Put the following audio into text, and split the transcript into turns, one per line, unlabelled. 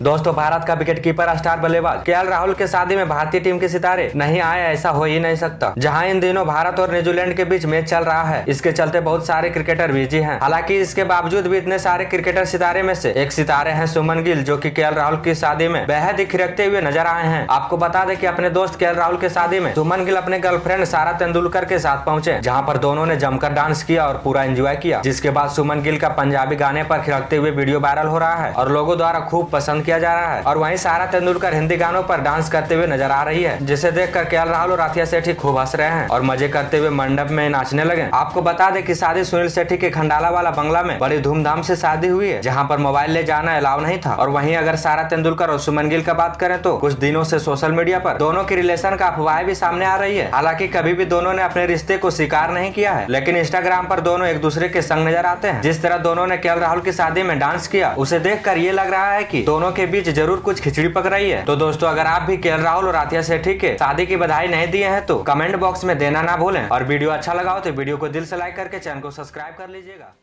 दोस्तों, भारत का wicket keeper star बल्लेबाज के राहुल के शादी में भारतीय टीम के सितारे। नहीं आए ऐसा हो ही नहीं सकता। जहाँ इन दिनों भारत और न्यूजीलैंड के बीच मैच चल रहा है, इसके चलते बहुत सारे क्रिकेटर बिज़ी हैं। हालाँकि इसके बावजूद भी इतने सारे क्रिकेटर सितारे में से एक सितारे हैं सुमन गिल, जो कि के राहुल की शादी में बेहद ही खिरकते हुए नज़र आए हैं। आपको बता दें कि अपने दोस्त के राहुल के शादी में सुमन गिल अपने गर्लफ्रेंड सारा तेंदुलकर के साथ पहुँचे, जहाँ पर दोनों ने जमकर डांस किया और पूरा एंजॉय किया, जिसके बाद सुमन गिल का पंजाबी गाने पर खिरकते हुए वीडियो वायरल हो रहा है और लोगों द्वारा खूब पसंद किया जा रहा है। और वहीं सारा तेंदुलकर हिंदी गानों पर डांस करते हुए नज़र आ रही है, जिसे देखकर के राहुल और राथिया सेठी खूब हंस रहे हैं और मज़े करते हुए मंडप में नाचने लगे आपको बता दें की शादी सुनील सेठी के खंडाला वाला बंगला में बड़ी धूमधाम से शादी हुई है, जहाँ पर मोबाइल ले जाना अलाव नहीं था। और वही अगर सारा तेंदुलकर और सुमन गिल का बात करें तो कुछ दिनों से सोशल मीडिया पर दोनों की रिलेशन का अफवाह भी सामने आ रही है। हालाँकि कभी भी दोनों ने अपने रिश्ते को स्वीकार नहीं किया है, लेकिन इंस्टाग्राम पर दोनों एक दूसरे के संग नज़र आते हैं। जिस तरह दोनों ने के राहुल की शादी में डांस किया, उसे देख ये लग रहा है की दोनों के बीच ज़रूर कुछ खिचड़ी पक रही है। तो दोस्तों, अगर आप भी केल राहुल और आतिया सेठी के शादी की बधाई नहीं दिए हैं तो कमेंट बॉक्स में देना ना भूलें। और वीडियो अच्छा लगा हो तो वीडियो को दिल से लाइक करके चैनल को सब्सक्राइब कर लीजिएगा।